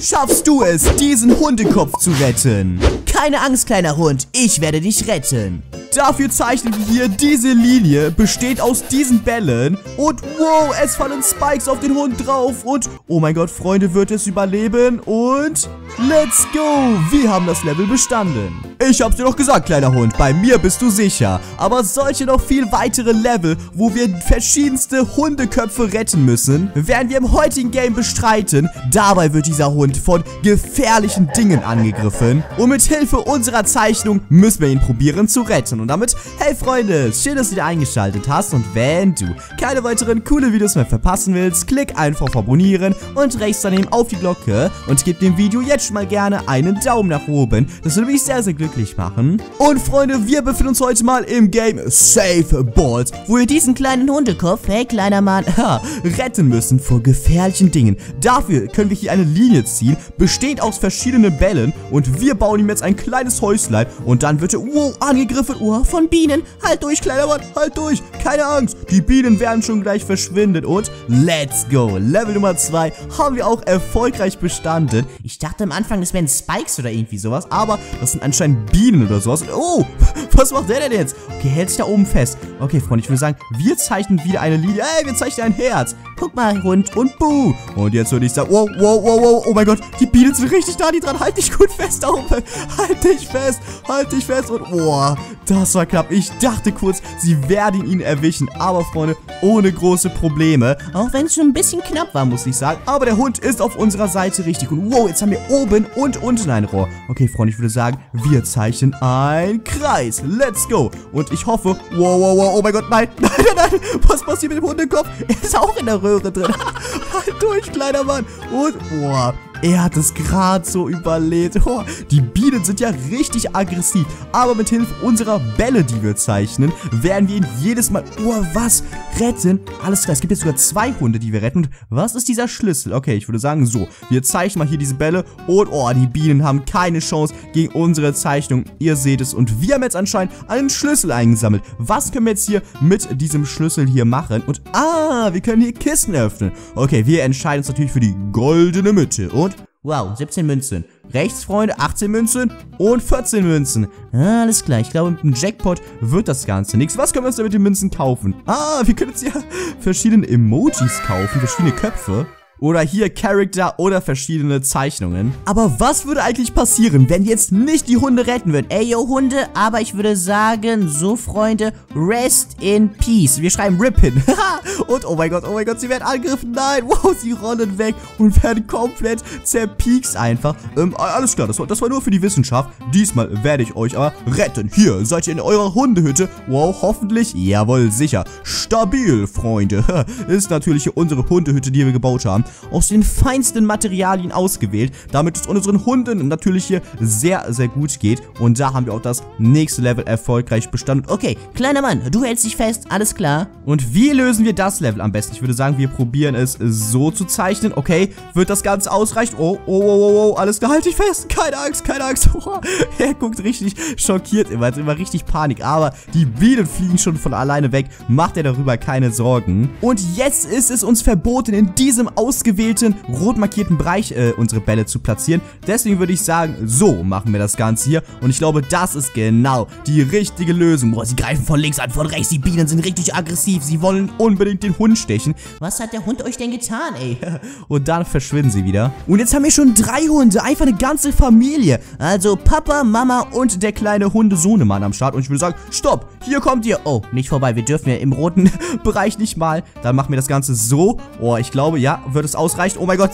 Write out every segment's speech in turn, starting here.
Schaffst du es, diesen Hundekopf zu retten? Keine Angst, kleiner Hund, ich werde dich retten. Dafür zeichnen wir hier diese Linie, besteht aus diesen Bällen. Und wow, es fallen Spikes auf den Hund drauf. Und oh mein Gott, Freunde, wird es überleben? Und let's go, wir haben das Level bestanden. Ich hab's dir doch gesagt, kleiner Hund, bei mir bist du sicher, aber solche noch viel weitere Level, wo wir verschiedenste Hundeköpfe retten müssen, werden wir im heutigen Game bestreiten. Dabei wird dieser Hund von gefährlichen Dingen angegriffen. Und mit Hilfe unserer Zeichnung müssen wir ihn probieren zu retten. Und damit, hey Freunde, schön, dass du wieder eingeschaltet hast und wenn du keine weiteren coole Videos mehr verpassen willst, klick einfach auf Abonnieren und rechts daneben auf die Glocke und gib dem Video jetzt schon mal gerne einen Daumen nach oben. Das würde mich sehr, sehr glücklich machen. Und Freunde, wir befinden uns heute mal im Game Save Balls, wo wir diesen kleinen Hundekopf, hey kleiner Mann, retten müssen vor gefährlichen Dingen. Dafür können wir hier eine Linie ziehen, besteht aus verschiedenen Bällen und wir bauen ihm jetzt ein kleines Häuslein und dann wird er, wow, angegriffen, oh, von Bienen. Halt durch, kleiner Mann, halt durch. Keine Angst, die Bienen werden schon gleich verschwinden. Und let's go. Level Nummer 2 haben wir auch erfolgreich bestanden. Ich dachte am Anfang, das wären Spikes oder irgendwie sowas, aber das sind anscheinend Bienen oder sowas. Oh, was macht der denn jetzt? Okay, hält sich da oben fest. Okay, Freunde, ich würde sagen, wir zeichnen wieder eine Linie. Ey, wir zeichnen ein Herz. Guck mal, Hund und Buh. Und jetzt würde ich sagen, wow, wow, wow, wow. Oh mein Gott, die Bienen sind richtig da, die dran. Halt dich gut fest da oben. Halt dich fest, halt dich fest. Und, boah, das war knapp. Ich dachte kurz, sie werden ihn erwischen. Aber, Freunde, ohne große Probleme. Auch wenn es schon ein bisschen knapp war, muss ich sagen. Aber der Hund ist auf unserer Seite richtig. Und wow, jetzt haben wir oben und unten ein Rohr. Okay, Freunde, ich würde sagen, wir zeichnen ein Kreis. Let's go. Und ich hoffe, wow, wow, wow, oh mein Gott, nein, nein, nein, nein. Was passiert mit dem Hundekopf? Er ist auch in der Röhre drin. halt durch, kleiner Mann. Und, boah. Er hat es gerade so überlebt. Oh, die Bienen sind ja richtig aggressiv. Aber mit Hilfe unserer Bälle, die wir zeichnen, werden wir ihn jedes Mal... Oh, was? Retten? Alles klar, es gibt jetzt sogar zwei Hunde, die wir retten. Was ist dieser Schlüssel? Okay, ich würde sagen so. Wir zeichnen mal hier diese Bälle. Und oh, die Bienen haben keine Chance gegen unsere Zeichnung. Ihr seht es. Und wir haben jetzt anscheinend einen Schlüssel eingesammelt. Was können wir jetzt hier mit diesem Schlüssel hier machen? Und ah, wir können hier Kisten öffnen. Okay, wir entscheiden uns natürlich für die goldene Mitte. Und Wow, 17 Münzen. Rechts, Freunde, 18 Münzen und 14 Münzen. Ah, alles klar, ich glaube, mit dem Jackpot wird das Ganze nichts. Was können wir uns denn mit den Münzen kaufen? Ah, wir können jetzt ja verschiedene Emojis kaufen, verschiedene Köpfe. Oder hier Charakter oder verschiedene Zeichnungen. Aber was würde eigentlich passieren, wenn jetzt nicht die Hunde retten würden? Ey, yo, Hunde, aber ich würde sagen, so, Freunde, rest in peace. Wir schreiben RIP hin. und, oh mein Gott, oh mein Gott, sie werden angegriffen. Nein, wow, sie rollen weg und werden komplett zerpiekst einfach. Ähm, alles klar, das war, das war nur für die Wissenschaft. Diesmal werde ich euch aber retten. Hier, seid ihr in eurer Hundehütte. Wow, hoffentlich, jawohl, sicher. Stabil, Freunde. Ist natürlich unsere Hundehütte, die wir gebaut haben aus den feinsten Materialien ausgewählt, damit es unseren Hunden natürlich hier sehr, sehr gut geht. Und da haben wir auch das nächste Level erfolgreich bestanden. Okay, kleiner Mann, du hältst dich fest, alles klar. Und wie lösen wir das Level am besten? Ich würde sagen, wir probieren es so zu zeichnen. Okay, wird das Ganze ausreichen? Oh, oh, oh, oh, oh, alles klar, halt dich fest. Keine Angst, keine Angst. Oh, er guckt richtig schockiert immer, hat immer richtig Panik. Aber die Bienen fliegen schon von alleine weg. Macht er darüber keine Sorgen. Und jetzt ist es uns verboten, in diesem Aus ausgewählten rot markierten Bereich äh, unsere Bälle zu platzieren. Deswegen würde ich sagen, so machen wir das Ganze hier. Und ich glaube, das ist genau die richtige Lösung. Boah, sie greifen von links an, von rechts. Die Bienen sind richtig aggressiv. Sie wollen unbedingt den Hund stechen. Was hat der Hund euch denn getan, ey? Und dann verschwinden sie wieder. Und jetzt haben wir schon drei Hunde. Einfach eine ganze Familie. Also Papa, Mama und der kleine Hundesohnemann am Start. Und ich würde sagen, stopp, hier kommt ihr. Oh, nicht vorbei. Wir dürfen ja im roten Bereich nicht mal. Dann machen wir das Ganze so. Oh, ich glaube, ja, wird es ausreicht. Oh mein Gott,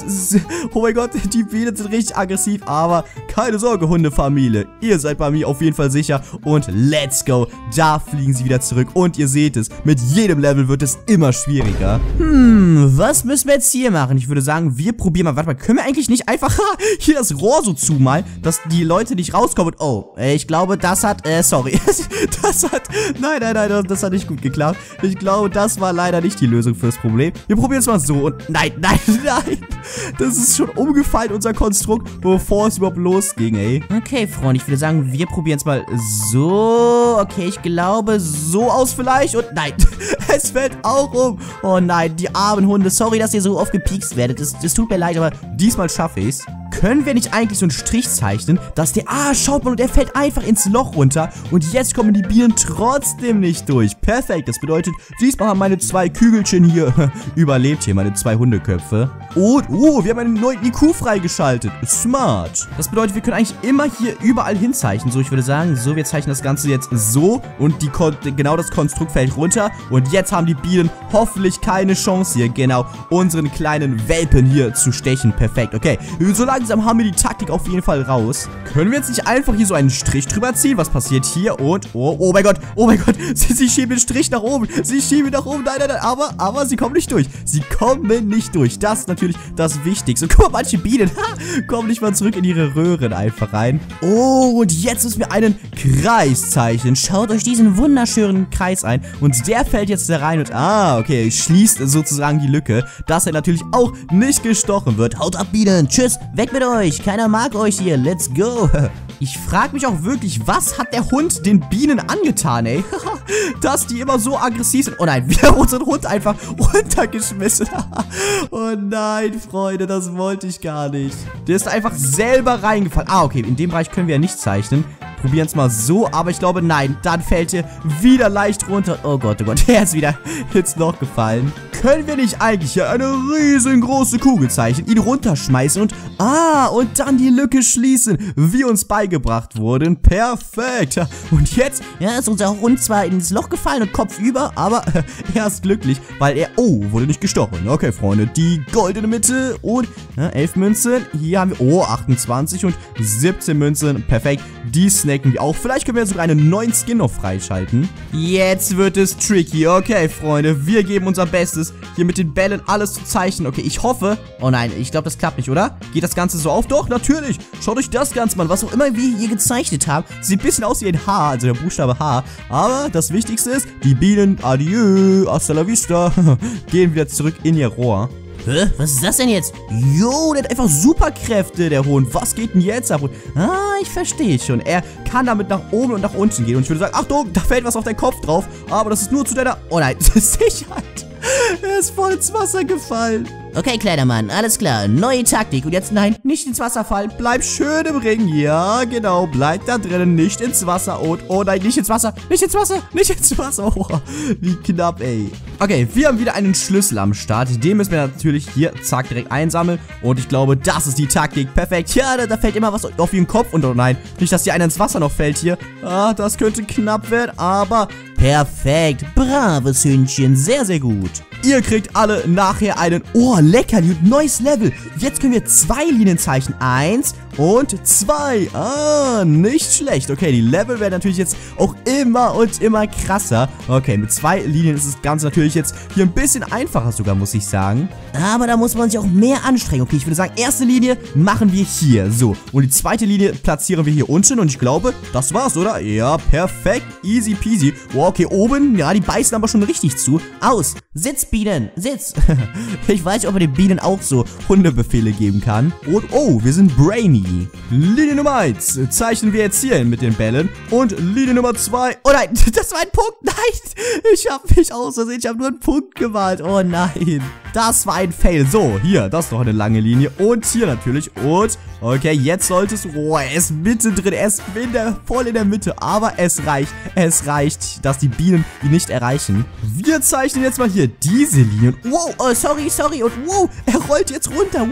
oh mein Gott, die Bienen sind richtig aggressiv, aber keine Sorge, Hundefamilie. Ihr seid bei mir auf jeden Fall sicher und let's go. Da fliegen sie wieder zurück und ihr seht es, mit jedem Level wird es immer schwieriger. Hm, was müssen wir jetzt hier machen? Ich würde sagen, wir probieren mal, warte mal, können wir eigentlich nicht einfach hier das Rohr so zumalen, dass die Leute nicht rauskommen? Oh, ich glaube, das hat, äh, sorry, das hat, nein, nein, nein, das hat nicht gut geklappt. Ich glaube, das war leider nicht die Lösung fürs Problem. Wir probieren es mal so und, nein, nein, Nein, das ist schon umgefallen, unser Konstrukt, bevor es überhaupt losging, ey. Okay, Freunde, ich würde sagen, wir probieren es mal so. Okay, ich glaube, so aus vielleicht. Und nein, es fällt auch um. Oh nein, die armen Hunde. Sorry, dass ihr so oft gepiekst werdet. Das, das tut mir leid, aber diesmal schaffe ich es. Können wir nicht eigentlich so einen Strich zeichnen, dass der, ah, schaut mal, und der fällt einfach ins Loch runter und jetzt kommen die Bienen trotzdem nicht durch. Perfekt, das bedeutet, diesmal haben meine zwei Kügelchen hier überlebt, hier meine zwei Hundeköpfe. Und, oh, wir haben einen neuen IQ freigeschaltet. Smart. Das bedeutet, wir können eigentlich immer hier überall hinzeichnen. So, ich würde sagen, so, wir zeichnen das Ganze jetzt so und die genau das Konstrukt fällt runter und jetzt haben die Bienen hoffentlich keine Chance hier, genau, unseren kleinen Welpen hier zu stechen. Perfekt, okay. So langsam haben wir die Taktik auf jeden Fall raus. Können wir jetzt nicht einfach hier so einen Strich drüber ziehen? Was passiert hier? Und, oh, oh mein Gott, oh mein Gott, sie, sie schieben den Strich nach oben. Sie schieben nach oben, nein, nein, nein, aber, aber sie kommen nicht durch. Sie kommen nicht durch. Das ist natürlich das Wichtigste. Guck mal, manche Bienen kommen nicht mal zurück in ihre Röhren einfach rein. Oh, und jetzt müssen wir einen Kreis zeichnen. Schaut euch diesen wunderschönen Kreis ein. Und der fällt jetzt da rein und, ah, okay, schließt sozusagen die Lücke, dass er natürlich auch nicht gestochen wird. Haut ab, Bienen. Tschüss, weg mit euch. Keiner mag euch hier. Let's go. Ich frage mich auch wirklich, was hat der Hund den Bienen angetan, ey? Dass die immer so aggressiv sind. Oh nein, wir haben unseren Hund einfach runtergeschmissen. oh nein, Freunde, das wollte ich gar nicht. Der ist einfach selber reingefallen. Ah, okay, in dem Bereich können wir ja nicht zeichnen. Probieren es mal so, aber ich glaube, nein. Dann fällt er wieder leicht runter. Oh Gott, oh Gott, der ist wieder ins Loch gefallen. Können wir nicht eigentlich hier eine riesengroße Kugel zeichnen, ihn runterschmeißen und, ah, und dann die Lücke schließen, wie uns beigebracht wurden? Perfekt. Und jetzt, ja, ist unser Hund zwar ins Loch gefallen und Kopf über, aber äh, er ist glücklich, weil er, oh, wurde nicht gestochen. Okay, Freunde, die goldene Mitte und ja, 11 Münzen. Hier haben wir, oh, 28 und 17 Münzen. Perfekt. Die snacken wir auch. Vielleicht können wir sogar einen neuen Skin noch freischalten. Jetzt wird es tricky. Okay, Freunde, wir geben unser Bestes hier mit den Bällen alles zu zeichnen. Okay, ich hoffe... Oh nein, ich glaube, das klappt nicht, oder? Geht das Ganze so auf? Doch, natürlich. Schaut euch das Ganze mal, was auch immer wir hier gezeichnet haben. Sieht ein bisschen aus wie ein H, also der Buchstabe H. Aber das Wichtigste ist, die Bienen, adieu, hasta la vista, gehen wieder zurück in ihr Rohr. Hä? Was ist das denn jetzt? Jo, der hat einfach Superkräfte, der Hund. Was geht denn jetzt ab? Ah, ich verstehe schon. Er kann damit nach oben und nach unten gehen. Und ich würde sagen, Achtung, da fällt was auf deinen Kopf drauf. Aber das ist nur zu deiner... Oh nein, Sicherheit. Er ist voll ins Wasser gefallen. Okay, kleiner Mann, alles klar. Neue Taktik. Und jetzt nein, nicht ins Wasser fallen. Bleib schön im Ring. Ja, genau. Bleib da drinnen, nicht ins Wasser. Und, oh nein, nicht ins Wasser. Nicht ins Wasser. Nicht ins Wasser. Oh, wie knapp, ey. Okay, wir haben wieder einen Schlüssel am Start. Den müssen wir natürlich hier, zack, direkt einsammeln. Und ich glaube, das ist die Taktik. Perfekt. Ja, da, da fällt immer was auf ihren Kopf. Und oh nein, nicht, dass hier einer ins Wasser noch fällt hier. Ah, das könnte knapp werden. Aber perfekt. Braves Hündchen. Sehr, sehr gut. Ihr kriegt alle nachher einen, oh, lecker, neues Level. Jetzt können wir zwei Linien zeichnen. Eins und zwei. Ah, nicht schlecht. Okay, die Level werden natürlich jetzt auch immer und immer krasser. Okay, mit zwei Linien ist das Ganze natürlich jetzt hier ein bisschen einfacher sogar, muss ich sagen. Aber da muss man sich auch mehr anstrengen. Okay, ich würde sagen, erste Linie machen wir hier. So, und die zweite Linie platzieren wir hier unten. Und ich glaube, das war's, oder? Ja, perfekt. Easy peasy. Oh, okay, oben, ja, die beißen aber schon richtig zu. Aus. Sitz, Bienen. Sitz. ich weiß nicht, ob man den Bienen auch so Hundebefehle geben kann. Und, oh, wir sind brainy. Linie Nummer 1 zeichnen wir jetzt hier hin mit den Bällen. Und Linie Nummer 2. Oh nein, das war ein Punkt. Nein, ich habe mich aus Ich habe nur einen Punkt gemalt. Oh nein. Das war ein Fail. So, hier, das ist noch eine lange Linie. Und hier natürlich. Und, okay, jetzt sollte es... Oh, er ist mittendrin. Er ist in der, voll in der Mitte. Aber es reicht. Es reicht, dass die Bienen ihn nicht erreichen. Wir zeichnen jetzt mal hier easily. Und wow, oh, sorry, sorry. Und wow, er rollt jetzt runter.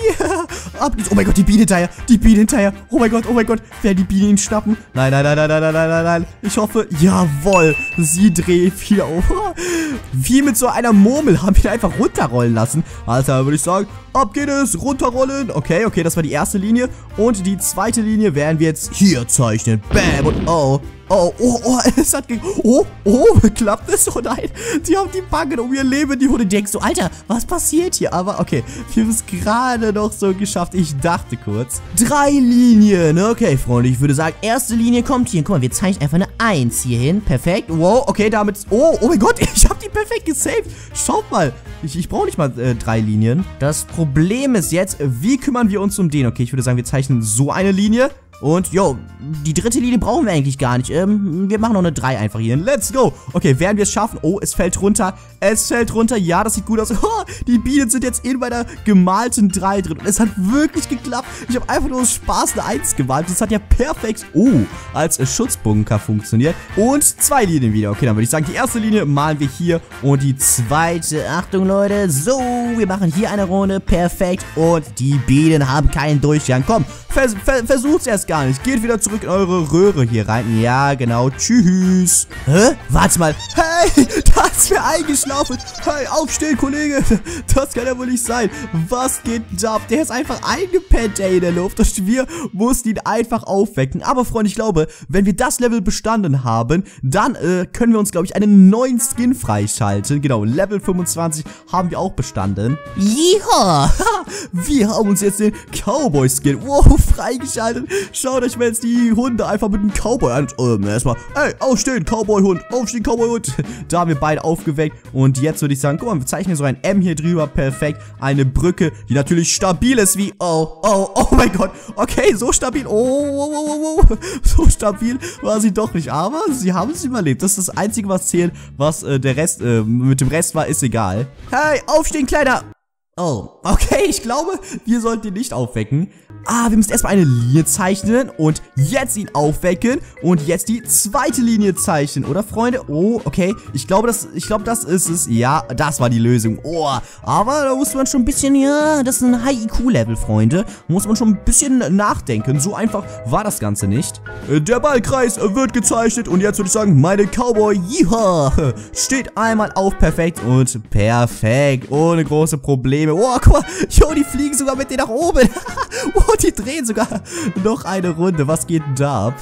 Ab geht's. Oh mein Gott, die Biene. Die Biene. Oh mein Gott, oh mein Gott. Werden die Bienen ihn schnappen? Nein, nein, nein, nein, nein, nein, nein, nein. Ich hoffe, jawoll. Sie dreht viel auf. Wie mit so einer Murmel haben wir ihn einfach runterrollen lassen. Also würde ich sagen, ab geht es. Runterrollen. Okay, okay, das war die erste Linie. Und die zweite Linie werden wir jetzt hier zeichnen. Bam und oh. Oh, oh, oh, es hat ge... Oh, oh, klappt es? Oh nein, die haben die Bangen um ihr Leben, die Hunde. Denkst du, Alter, was passiert hier? Aber okay, wir haben es gerade noch so geschafft. Ich dachte kurz. Drei Linien. Okay, Freunde, ich würde sagen, erste Linie kommt hier. Guck mal, wir zeichnen einfach eine Eins hier hin. Perfekt. Wow, okay, damit... Oh, oh mein Gott, ich habe die perfekt gesaved. Schaut mal. Ich, ich brauche nicht mal äh, drei Linien. Das Problem ist jetzt, wie kümmern wir uns um den? Okay, ich würde sagen, wir zeichnen so eine Linie. Und, yo, die dritte Linie brauchen wir eigentlich gar nicht. Ähm, wir machen noch eine 3 einfach hier. Let's go. Okay, werden wir es schaffen? Oh, es fällt runter. Es fällt runter. Ja, das sieht gut aus. Oh, die Bienen sind jetzt in meiner gemalten 3 drin. Und es hat wirklich geklappt. Ich habe einfach nur Spaß eine 1 gemalt. Das hat ja perfekt, oh, als Schutzbunker funktioniert. Und zwei Linien wieder. Okay, dann würde ich sagen, die erste Linie malen wir hier. Und die zweite, Achtung Leute, so, wir machen hier eine Runde. Perfekt. Und die Bienen haben keinen Durchgang. Komm, vers vers versucht's erst gar nicht. Geht wieder zurück in eure Röhre hier rein. Ja, genau. Tschüss. Hä? Warte mal. Hey, da ist wer eingeschlafen. Hey, aufstehen, Kollege. Das kann ja wohl nicht sein. Was geht da ab? Der ist einfach eingepennt, ey, in der Luft. Und wir mussten ihn einfach aufwecken. Aber, Freunde, ich glaube, wenn wir das Level bestanden haben, dann äh, können wir uns, glaube ich, einen neuen Skin freischalten. Genau, Level 25 haben wir auch bestanden. Ja, wir haben uns jetzt den Cowboy-Skin, wow, freigeschaltet. Schaut euch mal jetzt die Hunde einfach mit dem Cowboy an. Ähm, erstmal, ey, aufstehen, Cowboy-Hund, aufstehen, Cowboy-Hund. Da haben wir beide aufgeweckt. Und jetzt würde ich sagen, guck mal, wir zeichnen so ein M hier drüber, perfekt. Eine Brücke, die natürlich stabil ist wie, oh, oh, oh mein Gott. Okay, so stabil, oh, oh, oh, oh, oh. so stabil war sie doch nicht. Aber sie haben es überlebt. Das ist das Einzige, was zählt. Was äh, der Rest, äh, mit dem Rest war, ist egal. Hey, aufstehen, Kleiner. Oh, okay, ich glaube, wir sollten ihn nicht aufwecken. Ah, wir müssen erstmal eine Linie zeichnen und jetzt ihn aufwecken und jetzt die zweite Linie zeichnen, oder Freunde? Oh, okay, ich glaube, das, ich glaube, das ist es. Ja, das war die Lösung. Oh, aber da muss man schon ein bisschen, ja, das ist ein High-IQ-Level, Freunde. Muss man schon ein bisschen nachdenken. So einfach war das Ganze nicht. Der Ballkreis wird gezeichnet und jetzt würde ich sagen, meine Cowboy, ja, steht einmal auf, perfekt und perfekt, ohne große Probleme. Oh, guck mal, jo, die fliegen sogar mit dir nach oben. oh, die drehen sogar noch eine Runde. Was geht denn da ab?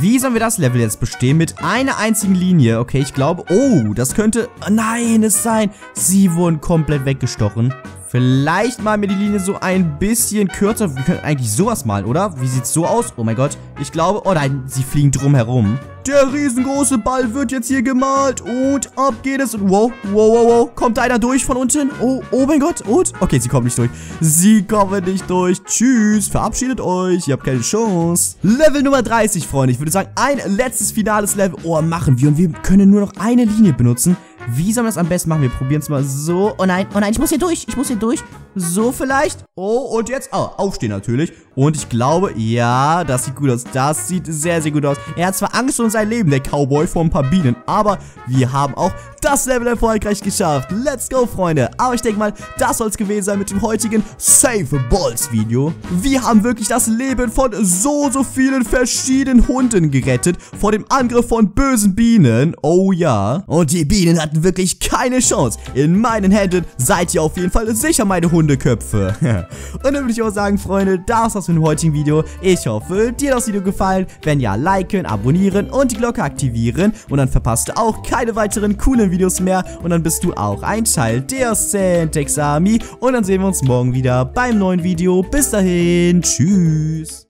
Wie sollen wir das Level jetzt bestehen? Mit einer einzigen Linie. Okay, ich glaube... Oh, das könnte... Nein, es sein. Sie wurden komplett weggestochen. Vielleicht malen wir die Linie so ein bisschen kürzer. Wir können eigentlich sowas malen, oder? Wie sieht's so aus? Oh mein Gott. Ich glaube... Oh nein, sie fliegen drum herum. Der riesengroße Ball wird jetzt hier gemalt. Und ab geht es. Und wow, wow, wow, wow. Kommt einer durch von unten? Oh, oh mein Gott. Und? Okay, sie kommen nicht durch. Sie kommen nicht durch. Tschüss. Verabschiedet euch. Ihr habt keine Chance. Level Nummer 30, Freunde. Ich würde sagen, ein letztes finales Level. Oh, machen wir. Und wir können nur noch eine Linie benutzen. Wie sollen wir das am besten machen? Wir probieren es mal so. Oh nein, oh nein, ich muss hier durch. Ich muss hier durch. So vielleicht. Oh, und jetzt. Oh, aufstehen natürlich. Und ich glaube, ja, das sieht gut aus. Das sieht sehr, sehr gut aus. Er hat zwar Angst um sein Leben, der Cowboy, vor ein paar Bienen. Aber wir haben auch das Level erfolgreich geschafft. Let's go, Freunde. Aber ich denke mal, das soll es gewesen sein mit dem heutigen Save Balls Video. Wir haben wirklich das Leben von so, so vielen verschiedenen Hunden gerettet. Vor dem Angriff von bösen Bienen. Oh ja. Und die Bienen hatten wirklich keine Chance. In meinen Händen seid ihr auf jeden Fall sicher meine Hundeköpfe. Und dann würde ich auch sagen, Freunde, das war's mit dem heutigen Video. Ich hoffe, dir hat das Video gefallen. Wenn ja, liken, abonnieren und die Glocke aktivieren. Und dann verpasst du auch keine weiteren coolen Videos mehr. Und dann bist du auch ein Teil der Centex Army. Und dann sehen wir uns morgen wieder beim neuen Video. Bis dahin, tschüss.